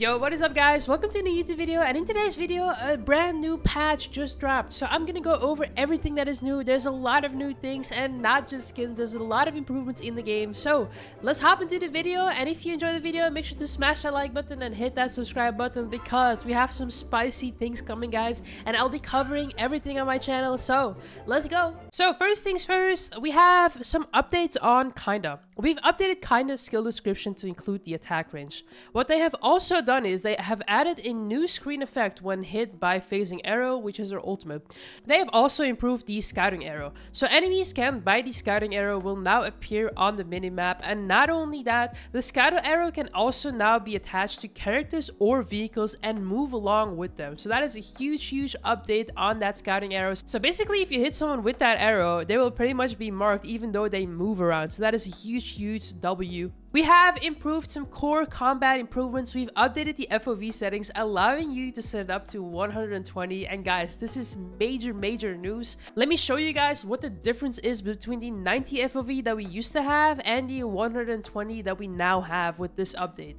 Yo, what is up guys? Welcome to a new YouTube video and in today's video, a brand new patch just dropped. So I'm gonna go over everything that is new. There's a lot of new things and not just skins, there's a lot of improvements in the game. So let's hop into the video and if you enjoy the video, make sure to smash that like button and hit that subscribe button because we have some spicy things coming guys and I'll be covering everything on my channel. So let's go. So first things first, we have some updates on Kainda. We've updated Kainda's skill description to include the attack range. What they have also done is they have added a new screen effect when hit by phasing arrow, which is their ultimate. They have also improved the scouting arrow. So enemies scanned by the scouting arrow will now appear on the minimap. And not only that, the scouting arrow can also now be attached to characters or vehicles and move along with them. So that is a huge, huge update on that scouting arrow. So basically, if you hit someone with that arrow, they will pretty much be marked even though they move around. So that is a huge, huge W we have improved some core combat improvements. We've updated the FOV settings, allowing you to set it up to 120. And guys, this is major, major news. Let me show you guys what the difference is between the 90 FOV that we used to have and the 120 that we now have with this update.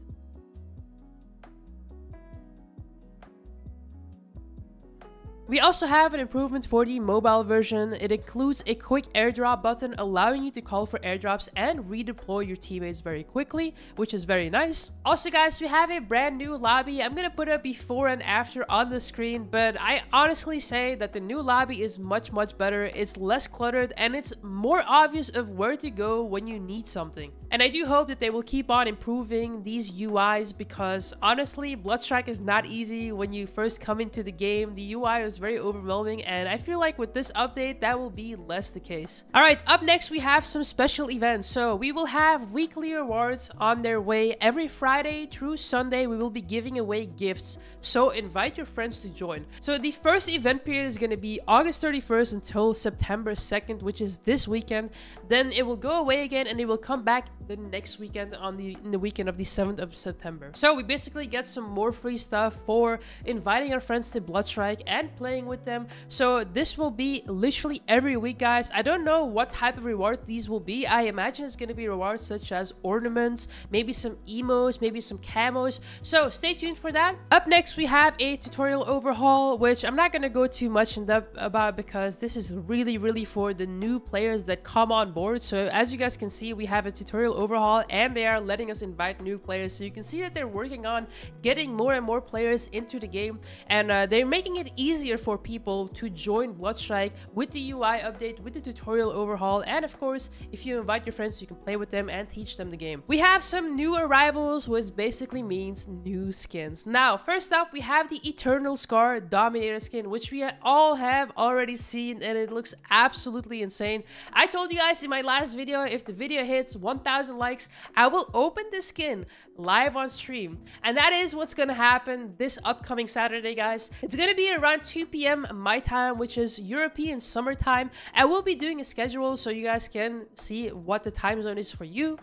We also have an improvement for the mobile version. It includes a quick airdrop button allowing you to call for airdrops and redeploy your teammates very quickly, which is very nice. Also guys, we have a brand new lobby. I'm gonna put a before and after on the screen, but I honestly say that the new lobby is much, much better. It's less cluttered and it's more obvious of where to go when you need something. And I do hope that they will keep on improving these UIs because honestly, Bloodstrike is not easy when you first come into the game. The UI is very overwhelming and I feel like with this update that will be less the case. Alright, up next we have some special events. So we will have weekly rewards on their way every Friday through Sunday we will be giving away gifts. So invite your friends to join. So the first event period is going to be August 31st until September 2nd which is this weekend. Then it will go away again and it will come back the next weekend on the in the weekend of the 7th of September. So we basically get some more free stuff for inviting our friends to Bloodstrike and playing with them. So this will be literally every week, guys. I don't know what type of rewards these will be. I imagine it's going to be rewards such as ornaments, maybe some emos, maybe some camos. So stay tuned for that. Up next, we have a tutorial overhaul, which I'm not going to go too much in depth about because this is really, really for the new players that come on board. So as you guys can see, we have a tutorial overhaul and they are letting us invite new players. So you can see that they're working on getting more and more players into the game and uh, they're making it easier for people to join Bloodstrike with the UI update, with the tutorial overhaul, and of course, if you invite your friends, you can play with them and teach them the game. We have some new arrivals, which basically means new skins. Now, first up, we have the Eternal Scar Dominator skin, which we all have already seen, and it looks absolutely insane. I told you guys in my last video, if the video hits 1,000 likes, I will open the skin live on stream. And that is what's to happen this upcoming Saturday, guys. It's to be around 2 p.m. my time, which is European summertime. I will be doing a schedule so you guys can see what the time zone is for you.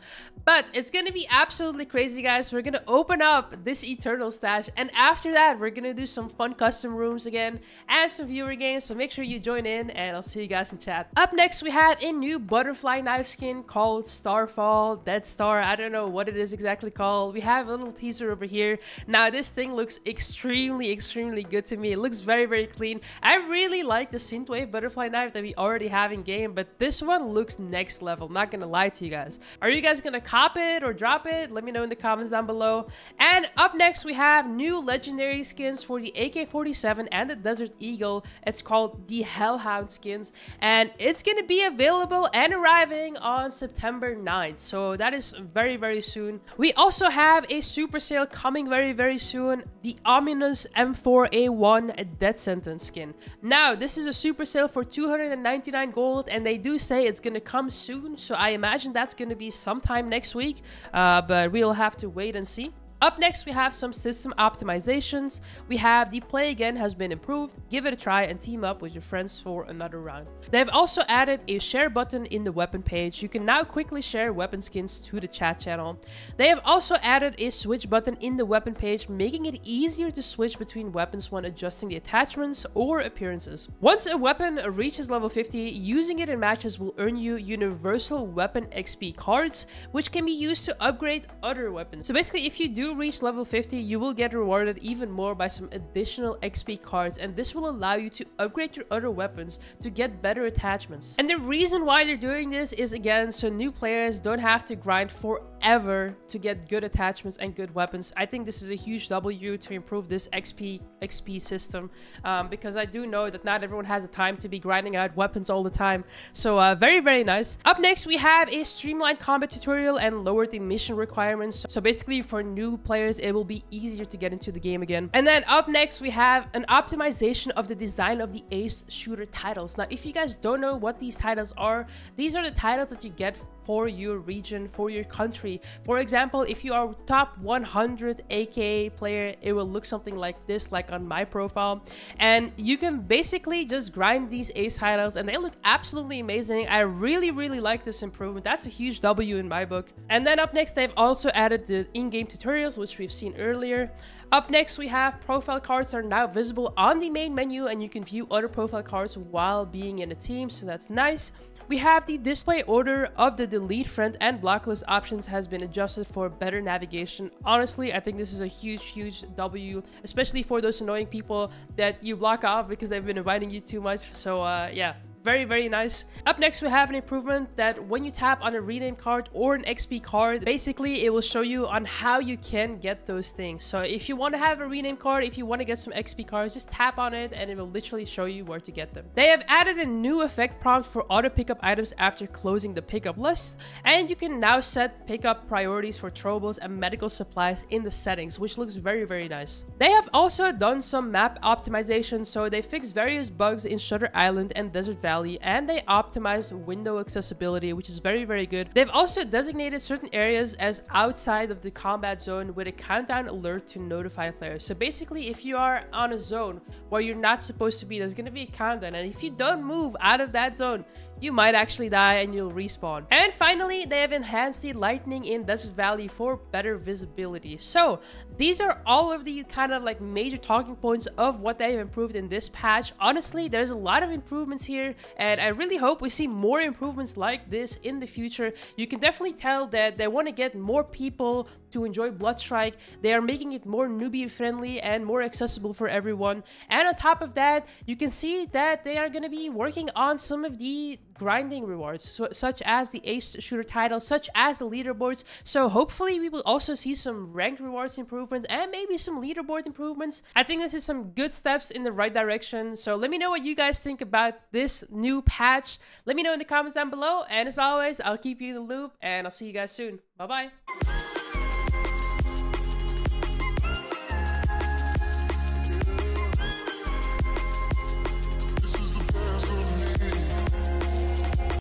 But it's to be absolutely crazy, guys. We're to open up this Eternal stash. And after that, we're to do some fun custom rooms again and some viewer games. So make sure you join in and I'll see you guys in chat. Up next, we have a new butterfly knife skin called Starfall, Dead Star. I don't know what it is exactly called. We have a little teaser over here. Now, this thing looks extremely, extremely good to me. It looks very, very clean. I really like the Synthwave butterfly knife that we already have in game, but this one looks next level. Not gonna lie to you guys. Are you guys gonna cop it or drop it? Let me know in the comments down below. And up next, we have new legendary skins for the AK-47 and the Desert Eagle. It's called the Hellhound skins, and it's gonna be available and arriving on September 9th. So that is very, very soon. We also have a super sale coming very, very soon. The ominous M4A1 Death Sentence skin. Now, this is a super sale for 299 gold, and they do say it's gonna come soon, so I imagine that's gonna be sometime next week, uh, but we'll have to wait and see. Up next, we have some system optimizations. We have the play again has been improved. Give it a try and team up with your friends for another round. They've also added a share button in the weapon page. You can now quickly share weapon skins to the chat channel. They have also added a switch button in the weapon page, making it easier to switch between weapons when adjusting the attachments or appearances. Once a weapon reaches level 50, using it in matches will earn you universal weapon XP cards, which can be used to upgrade other weapons. So basically, if you do reach level 50, you will get rewarded even more by some additional XP cards and this will allow you to upgrade your other weapons to get better attachments. And the reason why they're doing this is again so new players don't have to grind forever to get good attachments and good weapons. I think this is a huge W to improve this XP XP system um, because I do know that not everyone has the time to be grinding out weapons all the time. So uh, very, very nice. Up next, we have a streamlined combat tutorial and lowered the mission requirements. So basically for new players, it will be easier to get into the game again. And then up next, we have an optimization of the design of the ace shooter titles. Now, if you guys don't know what these titles are, these are the titles that you get for your region, for your country. For example, if you are top 100 AKA player, it will look something like this, like on my profile. And you can basically just grind these ace titles and they look absolutely amazing. I really, really like this improvement. That's a huge W in my book. And then up next, they've also added the in-game tutorials, which we've seen earlier. Up next, we have profile cards are now visible on the main menu and you can view other profile cards while being in a team, so that's nice. We have the display order of the delete friend and blocklist options has been adjusted for better navigation. Honestly, I think this is a huge, huge W, especially for those annoying people that you block off because they've been inviting you too much. So uh, yeah, very, very nice. Up next, we have an improvement that when you tap on a rename card or an XP card, basically it will show you on how you can get those things. So if you want to have a rename card, if you want to get some XP cards, just tap on it and it will literally show you where to get them. They have added a new effect prompt for auto pickup items after closing the pickup list. And you can now set pickup priorities for throwables and medical supplies in the settings, which looks very, very nice. They have also done some map optimization. So they fixed various bugs in Shutter Island and Desert Valley And they optimized window accessibility, which is very, very good. They've also designated certain areas as outside of the combat zone with a countdown alert to notify players. So basically, if you are on a zone where you're not supposed to be, there's going to be a countdown. And if you don't move out of that zone, you might actually die and you'll respawn. And finally, they have enhanced the lightning in Desert Valley for better visibility. So these are all of the kind of like major talking points of what they've improved in this patch. Honestly, there's a lot of improvements here and I really hope we see more improvements like this in the future. You can definitely tell that they want to get more people to enjoy Bloodstrike. They are making it more newbie friendly and more accessible for everyone. And on top of that, you can see that they are going to be working on some of the grinding rewards, so, such as the Ace Shooter title, such as the leaderboards. So hopefully we will also see some ranked rewards improvements and maybe some leaderboard improvements. I think this is some good steps in the right direction. So let me know what you guys think about this new patch. Let me know in the comments down below. And as always, I'll keep you in the loop and I'll see you guys soon. Bye-bye.